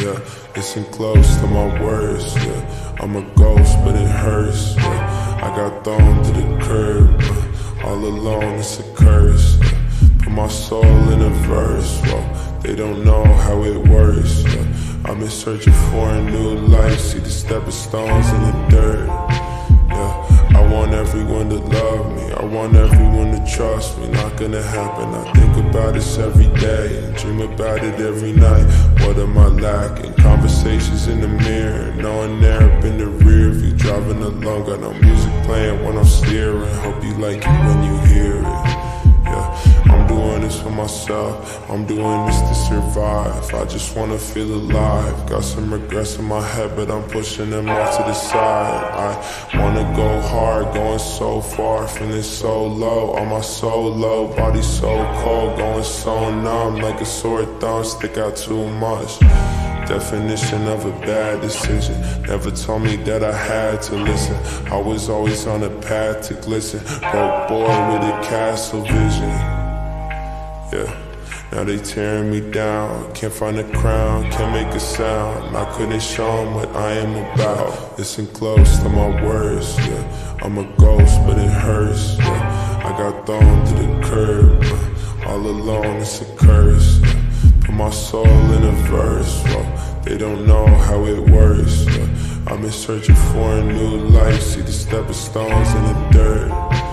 Yeah, listen close to my words. Yeah, I'm a ghost, but it hurts. Yeah, I got thrown to the curb. Uh, all alone, it's a curse. Yeah, put my soul in a verse. Well, they don't know how it works. Yeah, I've been searching for a new life. See the stepping stones in the dirt. Yeah, I want everyone to love me. I want everyone to trust me. Not gonna happen. I think about this every day and dream about it every night. What am I lacking? Conversations in the mirror, knowing there up in the rear view, driving along. Got no music playing when I'm steering. Hope you like it when you hear it. Yeah, for myself. I'm doing this to survive. I just wanna feel alive. Got some regrets in my head, but I'm pushing them off to the side. I wanna go hard, going so far, feeling so low. On my soul low, body so cold, going so numb, like a sore thumb, stick out too much. Definition of a bad decision. Never told me that I had to listen. I was always on a path to glisten. Broke boy with a castle vision. Yeah. Now they tearing me down. Can't find a crown, can't make a sound. I couldn't show them what I am about. Listen close to my words. Yeah. I'm a ghost, but it hurts. Yeah. I got thrown to the curb. All alone, it's a curse. Yeah. Put my soul in a verse. Well, they don't know how it works. Yeah. I've been searching for a new life. See the stepping stones in the dirt.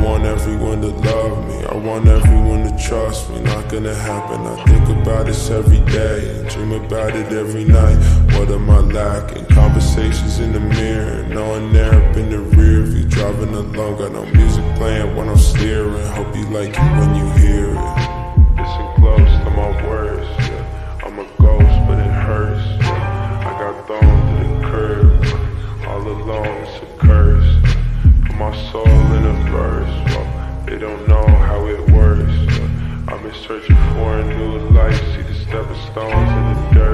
I want everyone to love me. I want everyone to trust me. Not gonna happen. I think about this every day and dream about it every night. What am I lacking? Conversations in the mirror, knowing there up in the rear view, driving along. Got no music playing when I'm steering. Hope you like it when you hear it. Listen close searching for a new life. See the stepping stones in the dirt.